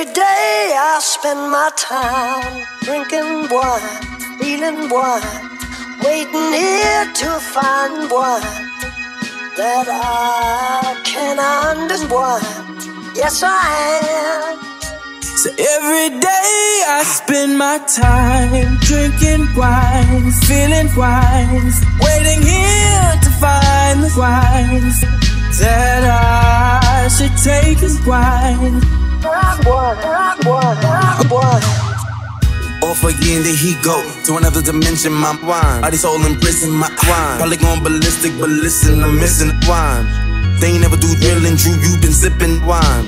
Every day I spend my time drinking wine, feeling wine, waiting here to find wine that I can understand. Yes, I am. So every day I spend my time drinking wine, feeling wine, waiting here to find the wines that I should take as wine. Off again, there he go to another dimension. My wine, body soul in prison. My wine, probably going ballistic, but listen, I'm missing wine. They ain't never do drilling, Drew. You been sipping wine,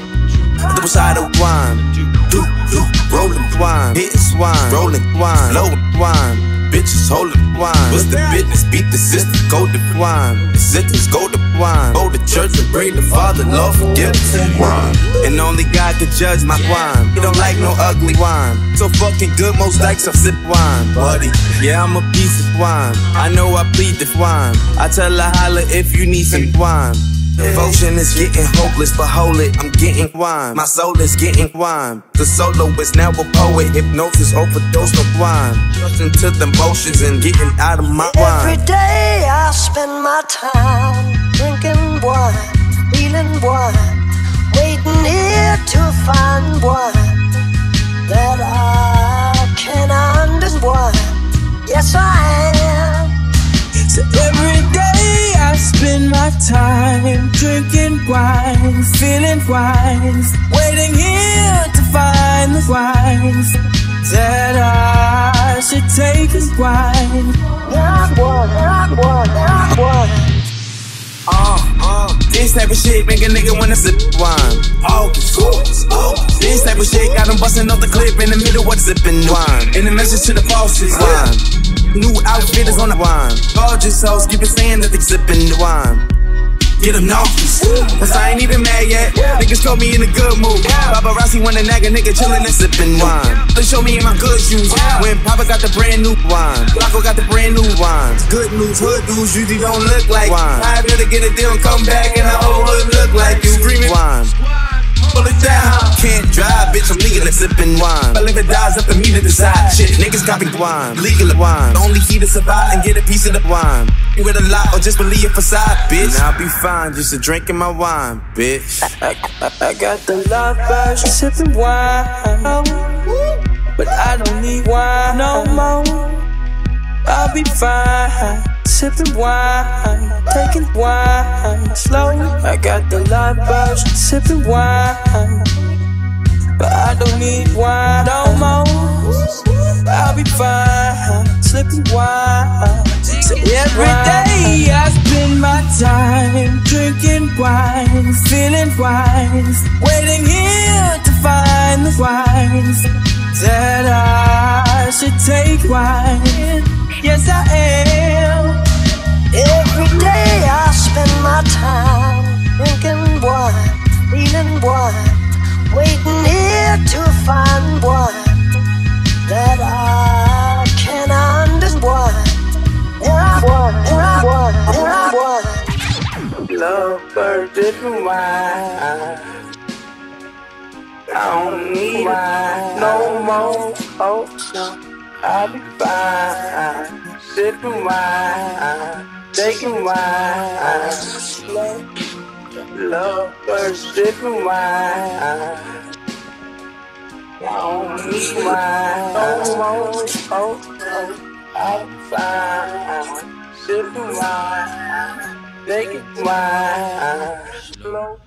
double side of wine. Do do rolling wine, hitting wine, rolling wine, low wine bitches holding wine. What's the business? Beat the sister, go to wine. The sisters go to wine. Go to church and bring the Father, Lord, forgive us wine. And only God can judge my wine. He don't like no ugly wine. So fucking good, most likes I sip wine, buddy. Yeah, I'm a piece of wine. I know I plead the wine. I tell her holla if you need some wine. Devotion is getting hopeless, but hold it, I'm getting wine. My soul is getting wine. The solo is now a poet. Hypnosis, overdose of wine. Trusting to the motions and getting out of my wine. Every day I spend my time drinking wine, feeling wine, waiting here to find wine that I can understand. Yes, I drinking wine, feeling wine, waiting here to find the wines that I should take as wine. Not one, not one, not one. Uh, uh, this type of shit make a nigga wanna sip wine. August, August. This type of shit got him busting off the clip in the middle of sipping wine. And the message to the bosses, wine. New outfit is on the wine. Gorgeous hoes keep it saying that they sipping the wine get them nauseous. Cause I ain't even mad yet. Niggas told me in a good mood. Paparazzi wanna nag a nigga chillin' and sippin' wine. They show me in my good shoes. When Papa got the brand new wine. Flacko got the brand new wine. Good news, hood dudes usually don't look like wine. I better get a deal and come back and the whole bitch, I'm legal sipping wine. But if it dies, up to me to decide. Shit, niggas copy wine, legal wine. Only key to survive and get a piece of the wine. You with a lot or just believe it facade, bitch. And I'll be fine, just a drinking my wine, bitch. I, I, I got the love version, sipping wine. But I don't need wine no more. I'll be fine sipping wine, taking wine slow. I got the live version, sipping wine, but I don't need wine no more. I'll be fine, sipping wine. So every day I spend my time drinking wine, feeling wine, waiting here to find the wines that I should take wine. Yes, I am. Every day I spend my time drinking wine, feeling wine, Love bird different wine. I don't need wine no more. Oh no, I'll be fine. Sipping wine taking wine. Love first sipping wine. Only wine. Oh, oh, oh, I'll be fine. Sipping wine. Taking wine. Slow.